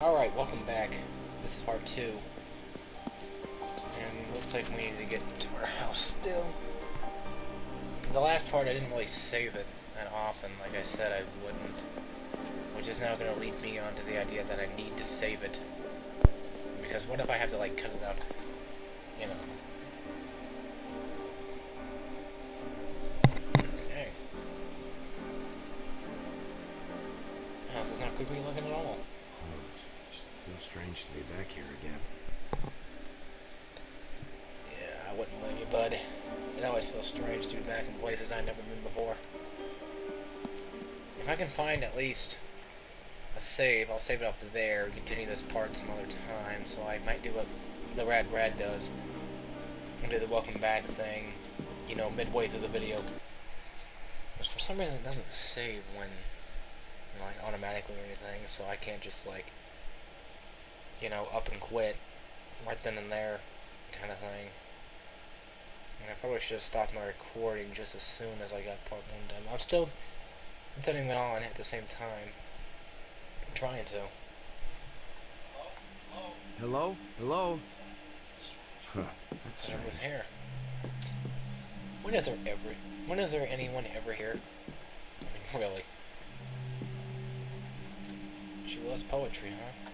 Alright, welcome back. This is part two. And looks like we need to get to our house still. The last part I didn't really save it that often, like I said I wouldn't. Which is now going to lead me on to the idea that I need to save it. Because what if I have to like cut it up? You know. Okay. House is not creepy looking at all. Strange to be back here again. Yeah, I wouldn't blame you, bud. It always feels strange to be back in places I've never been before. If I can find at least a save, I'll save it up there, and continue this part some other time, so I might do what the Rad Brad does. And do the welcome back thing, you know, midway through the video. Because for some reason it doesn't save when, you know, like automatically or anything, so I can't just like, you know, up and quit right then and there kind of thing. And I probably should have stopped my recording just as soon as I got part one done. I'm still continuing on at the same time. I'm trying to. Hello? Hello? Huh, that's There was here. When is there ever? When is there anyone ever here? I mean, really. She loves poetry, huh?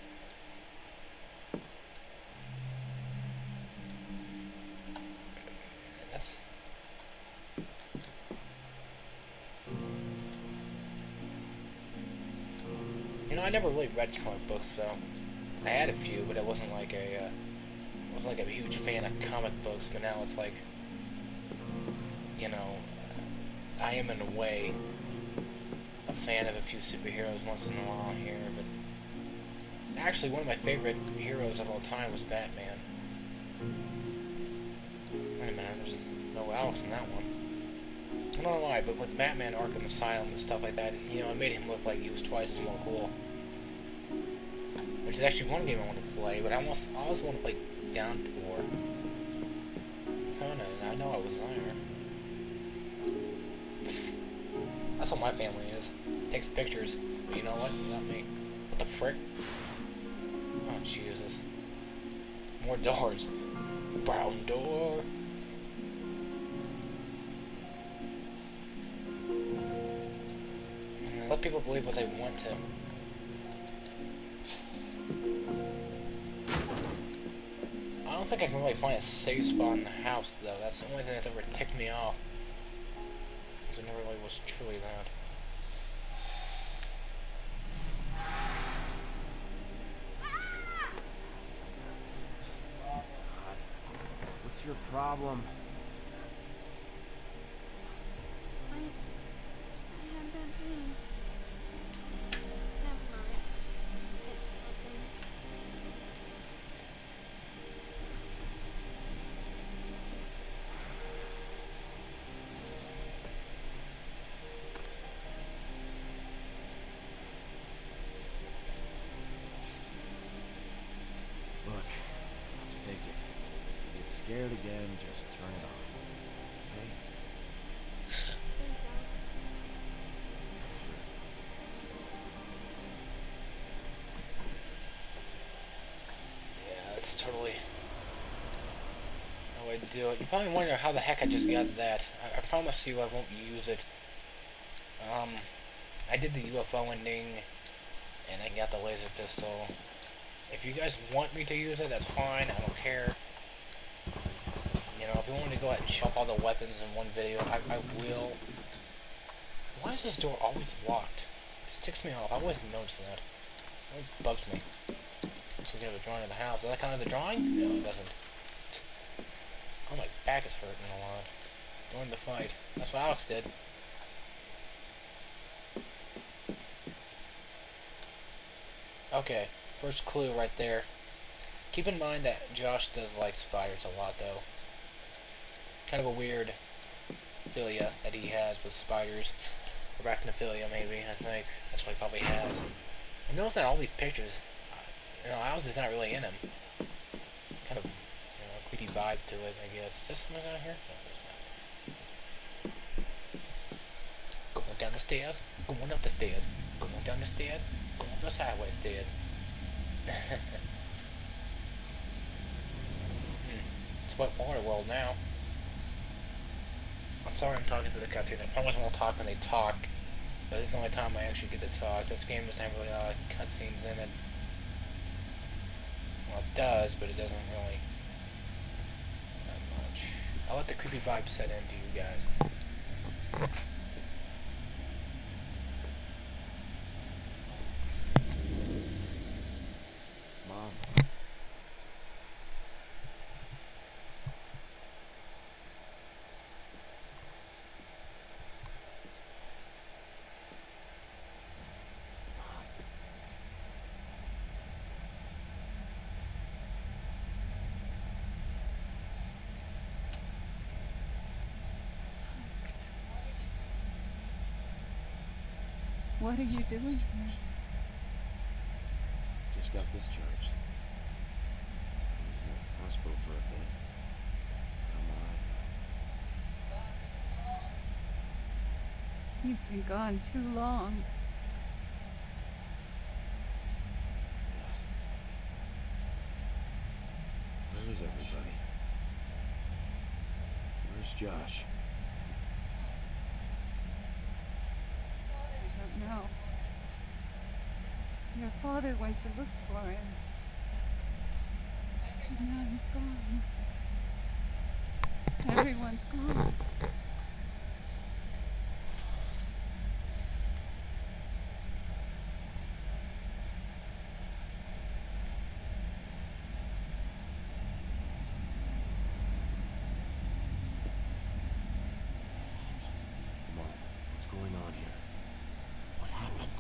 Never really read comic books, so I had a few, but it wasn't like a. Uh, I was like a huge fan of comic books, but now it's like, you know, I am in a way a fan of a few superheroes once in a while here, but actually one of my favorite heroes of all time was Batman. Wait a minute, there's no Alex in that one. I don't know why, but with Batman Arkham Asylum and stuff like that, you know, it made him look like he was twice as more cool. Which is actually one game I want to play, but I almost I also want to play Downpour. Kinda, I know I was there. That's what my family is. Takes pictures. But you know what? Not me. What the frick? Oh, Jesus. More doors. Brown door. Let people believe what they want to. Think I can really find a safe spot in the house, though. That's the only thing that's ever ticked me off. Because it never really was truly that. What's your problem? I, I had a bad dream. Never mind. It's nothing. Look, take it. Get scared again, just turn it on. Okay? Thanks, Alex. Sure. Yeah, that's totally how I do it. You probably wonder how the heck I just got that. I, I promise you I won't use it. Um, I did the UFO ending, and I got the laser pistol. If you guys want me to use it, that's fine. I don't care. You know, if you want to go ahead and show all the weapons in one video, I, I will. Why is this door always locked? It just ticks me off. I always notice that. It always bugs me. Some kind of a drawing of the house. Does that count as a drawing? No, it doesn't. Oh, my back is hurting a lot. Join the fight. That's what Alex did. Okay, first clue right there. Keep in mind that Josh does like spiders a lot, though. Kind of a weird philia that he has with spiders. Arachnophilia, maybe, I think. That's what he probably has. I noticed that all these pictures, uh, you know, Alex is not really in them. Kind of, vibe to it, I guess. Is that something out here? No, Going down the stairs, going up the stairs, going down the stairs, going up the sideway stairs. hmm. It's wet water world now. I'm sorry I'm talking to the cutscenes. I promise I won't talk when they talk. But this is the only time I actually get to talk. This game doesn't have really a lot of cutscenes in it. Well, it does, but it doesn't really I'll let the creepy vibe set into you guys. Mom. Alex. What are you doing here? Just got discharged. I was in the hospital for a bit. I'm alright. You've been gone too long. Where is everybody? Where's Josh? I don't know. Your father went to look for him. And now he's gone. Everyone's gone. Mom, what's going on here? What happened?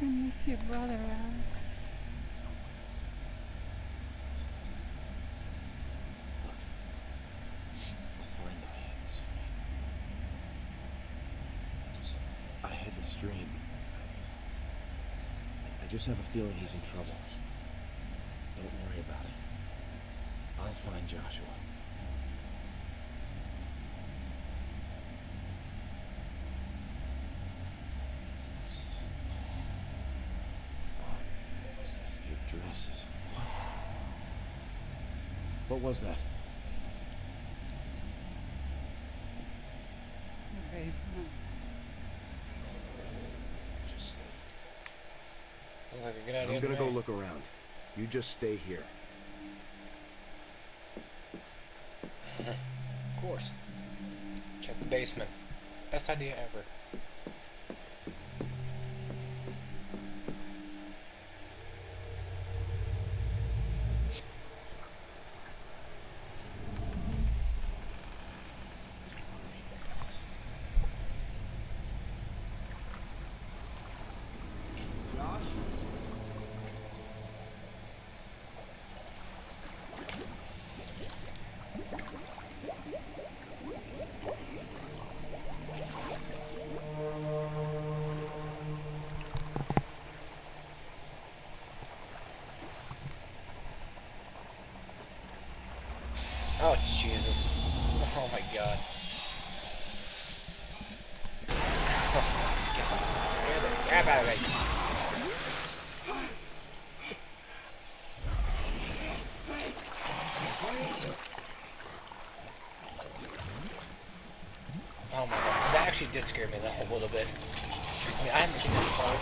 Mom. I miss your brother, Alex. I hid the stream. I just have a feeling he's in trouble. Don't worry about it. I'll find Joshua. Mom, your dress is... What? What was that? Sounds like a good idea. I'm gonna go look around. You just stay here. Of course. Check the basement. Best idea ever. Oh Jesus! Oh my God! God, Scare the crap out of me! Oh my God! That actually did scare me though a little bit. I mean, I haven't seen that before.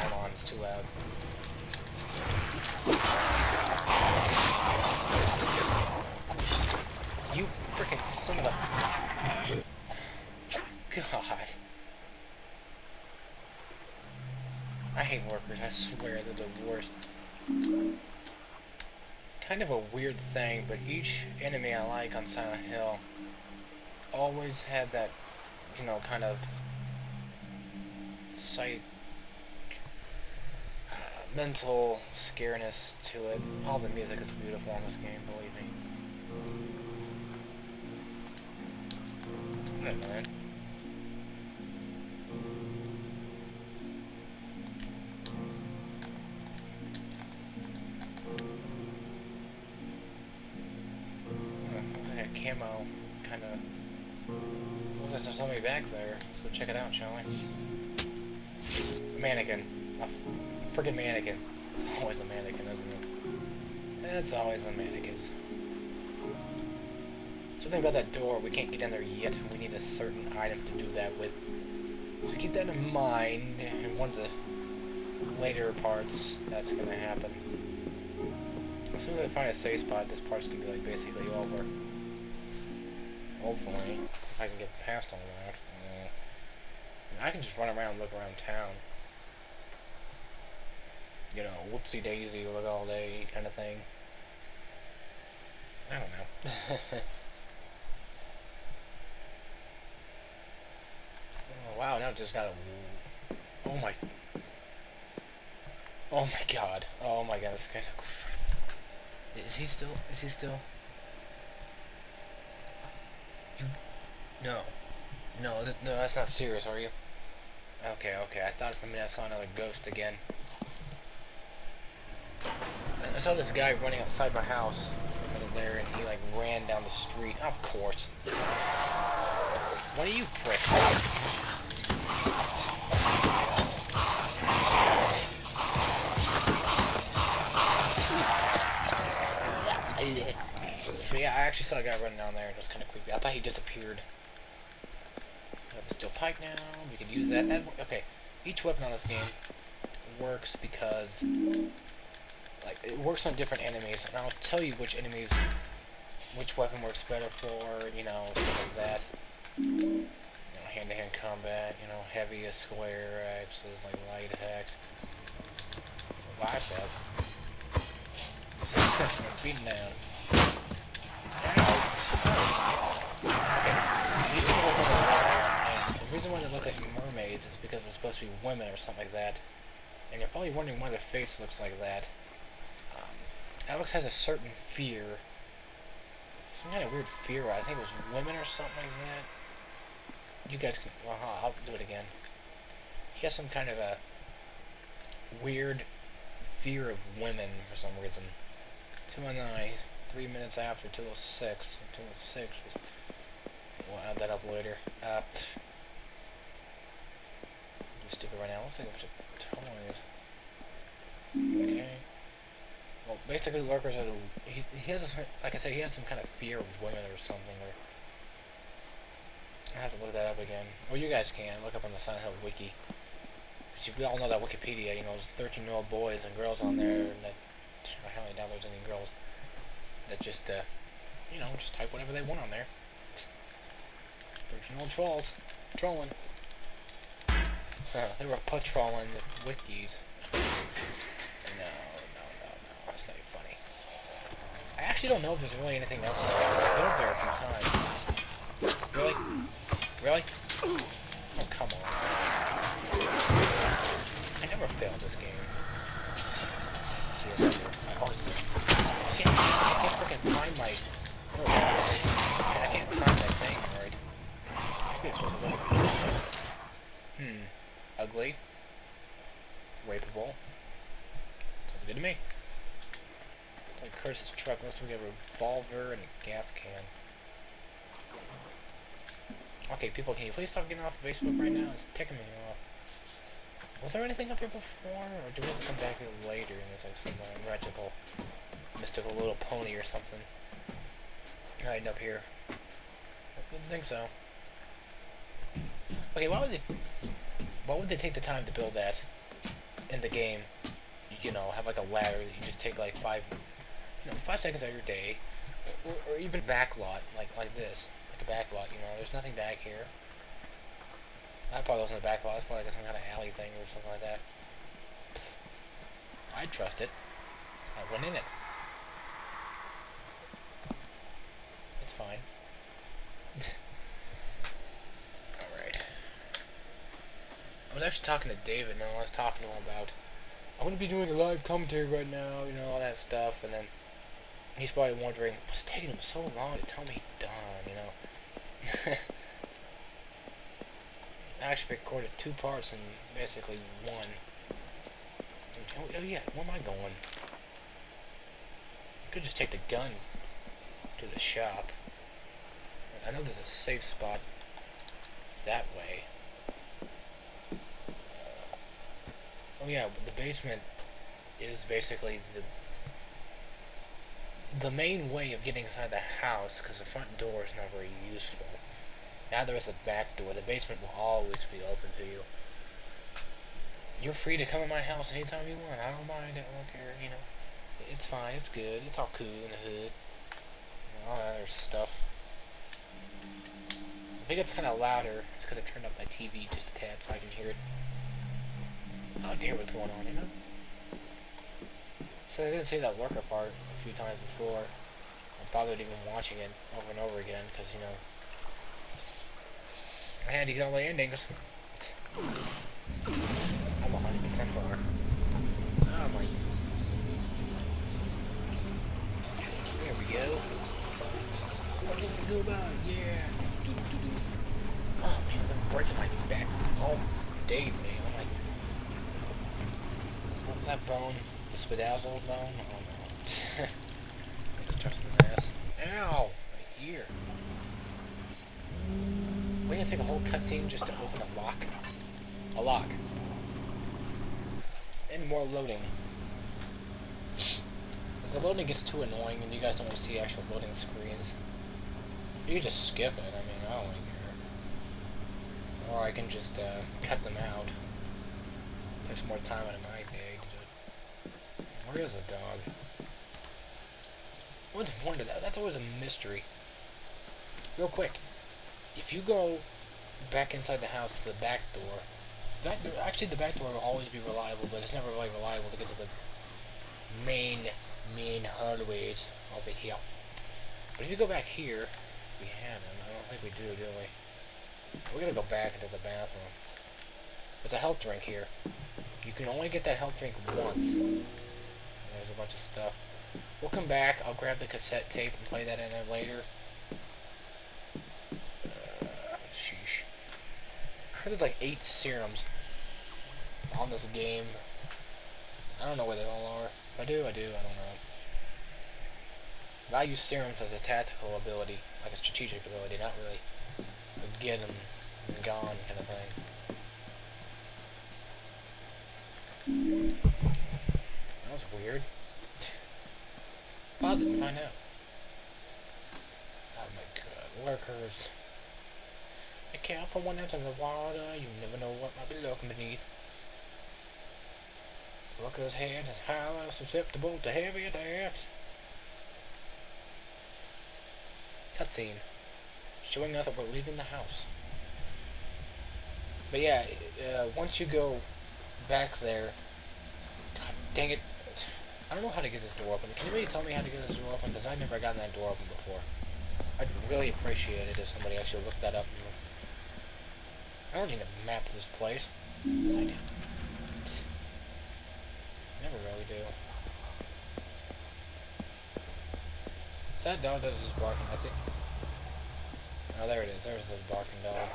Hold on, hold on, it's too loud. You freaking son of a... God. I hate lurkers, I swear they're the worst. Kind of a weird thing, but each enemy I like on Silent Hill always had that, you know, kind of sight mental scareness to it. All the music is beautiful in this game, believe me. Wait a camo kind of Looks like there's somebody back there. Let's go check it out, shall we? A mannequin. A freaking mannequin. It's always a mannequin, isn't it? It's always the mannequins. Something about that door, we can't get in there yet. We need a certain item to do that with. So keep that in mind in one of the later parts that's going to happen. As soon as I find a safe spot, this part's going to be like basically over. Hopefully, if I can get past all that. Uh, I can just run around and look around town. You know, whoopsie daisy, look all day kind of thing. I don't know. oh, wow, now just got a... Oh my... Oh my god. Oh my god, this guy's a... Is he still... Is he still... No. No, th no, that's not serious, are you? Okay, okay, I thought for a minute I saw another ghost again. I saw this guy running outside my house there and he like ran down the street. Of course. What are you pricks? But yeah, I actually saw a guy running down there and it was kind of creepy. I thought he disappeared. Got the steel pipe now. We can use that. that. Okay, each weapon on this game works because like it works on different enemies, and I'll tell you which enemies, which weapon works better for, you know, like that. You know, hand-to-hand -hand combat, you know, heavy square axes, like light attacks. Bicep. Beaten down. The reason why they look like mermaids is because they're supposed to be women or something like that. And you're probably wondering why their face looks like that. Alex has a certain fear. Some kind of weird fear. I think it was women or something like that. You guys can... Well, I'll do it again. He has some kind of a weird fear of women for some reason. 209, three minutes after 206. 206 was... We'll add that up later. Uh, just stick it right now. Looks like a bunch of toys. Okay. Well, basically, lurkers are the. He, he has, a, like I said, he has some kind of fear of women or something. Or I have to look that up again. Well, you guys can look up on the Silent Hill wiki. Because we all know that Wikipedia, you know, there's 13 year old boys and girls on there, and that, I highly doubt there's any girls that just, uh, you know, just type whatever they want on there. 13 year old trolls. Trolling. They were patrolling the wikis. I actually don't know if there's really anything else. I've been up there a few times. Really? Really? Oh, come on. I never failed this game. Yes, I do. I always do. I can't, I can't freaking find my... Oh, I can't time that thing right. Hmm. Ugly. Rapeable. Sounds good to me. Curse's truck, like we have a revolver and a gas can. Okay, people, can you please stop getting off of Facebook right now? It's ticking me off. Was there anything up here before, or do we have to come back here later and there's like some uh, magical, mystical little pony or something hiding up here? I didn't think so. Okay, why would they, why would they take the time to build that in the game? You know, have like a ladder that you just take like five you know, five seconds out of your day, or, or even back lot, like like this, like a back lot. You know, there's nothing back here. That probably wasn't a back lot. It's probably like some kind of alley thing or something like that. I'd trust it. I went in it. It's fine. Alright. I was actually talking to David, and I was talking to him about I'm to be doing a live commentary right now, you know, all that stuff, and then he's probably wondering, what's taking him so long to tell me he's done, you know? I actually recorded two parts and basically one. Oh, oh yeah, where am I going? I could just take the gun to the shop. I know there's a safe spot that way. Uh, oh yeah, the basement is basically the the main way of getting inside the house because the front door is not very useful. Now there is a back door. The basement will always be open to you. You're free to come in my house anytime you want. I don't mind. I don't care. You know, it's fine. It's good. It's all cool in the hood. All that other stuff. I think it's kind of louder. It's because I turned up my TV just a tad so I can hear it. Oh dear, what's going on? You know. So I didn't say that lurker part a few times before. I bothered even watching it over and over again because you know I had to get all the endings. I'm 100% far. Oh my. There we go. Yeah. Doo -doo -doo. Oh man, I'm breaking my back all day, man. I'm like, what was that bone? The skedazzle bone? Oh no. I just touched the ass. Ow! My ear. We gonna take a whole cutscene just to open a lock? A lock. And more loading. If the loading gets too annoying and you guys don't want to see actual loading screens, you can just skip it. I mean, I don't really care. Or I can just uh, cut them out. takes more time out of my day to do it. Where is the dog? I always wonder that. That's always a mystery. Real quick, if you go back inside the house to the back door, back door, actually the back door will always be reliable, but it's never really reliable to get to the main main hallways over here. But if you go back here, we haven't. I don't think we do, do we? We're gonna go back into the bathroom. It's a health drink here. You can only get that health drink once. There's a bunch of stuff. We'll come back. I'll grab the cassette tape and play that in there later. Uh, sheesh. I heard there's like eight serums on this game. I don't know where they all are. If I do, I do. I don't know. But I use serums as a tactical ability, like a strategic ability, not really a get them gone kind of thing. Weird. Pause it and find out. Oh my god, lurkers. Be careful when out in the water, you never know what might be lurking beneath. Lurker's head is highly susceptible to heavy attacks. Cutscene. Showing us that we're leaving the house. But yeah, uh, once you go back there, God dang it. I don't know how to get this door open. Can anybody tell me how to get this door open? Because I've never gotten that door open before. I'd really appreciate it if somebody actually looked that up. I don't need a map of this place. Yes, I do. Never really do. Is that dog that's just barking? I think. Oh, there it is. There's the barking dog.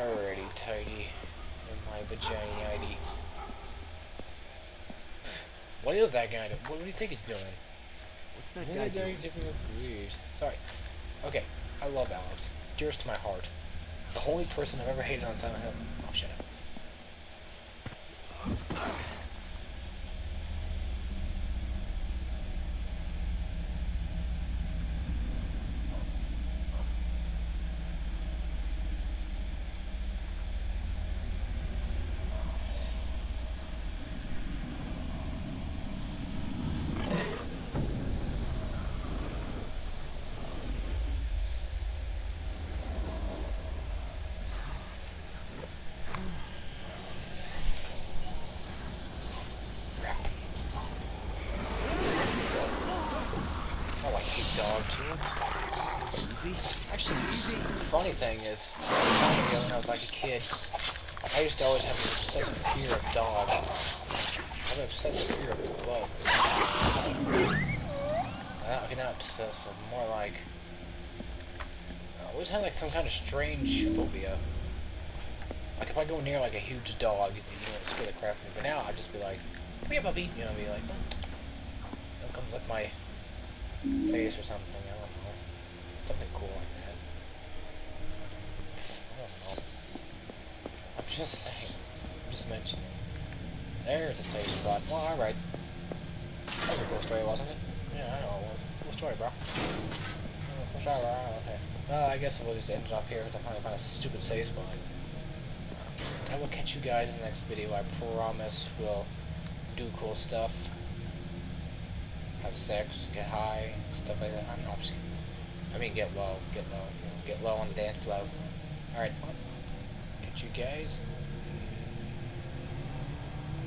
Alrighty, tidy. In my vagina ID. What is that guy doing? What do you think he's doing? What's that guy doing? Sorry. Okay, I love Alex. Dearest to my heart. The only person I've ever hated on Silent Hill. Oh, shut up. Crap. Oh, Dogs. Easy? Actually, funny thing is, was telling when I was like a kid, I used to always have this obsessive fear of dogs. I have an obsessive fear of bugs. Uh, okay, not obsessive, more like... I always had like some kind of strange phobia. Like if I go near like a huge dog, you know, it scare the crap me. But now I'd just be like, come here, puppy. You know, be like, oh. Come lick my face or something. I don't know. Something cool like that. I don't know. I'm just saying. I'm just mentioning. There's a safe spot. Well, alright. That was a cool story, wasn't it? Yeah, I know it was. Cool story, bro. Oh, Cool story, bro. Oh, okay. Well, I guess we'll just end it off here because I finally found a stupid safe spot. I will catch you guys in the next video. I promise we'll do cool stuff. Have sex, get high, stuff like that. Not just. I mean, get low, get low, you know, get low on the dance floor. Alright, well, catch you guys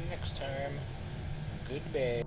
next time. Goodbye.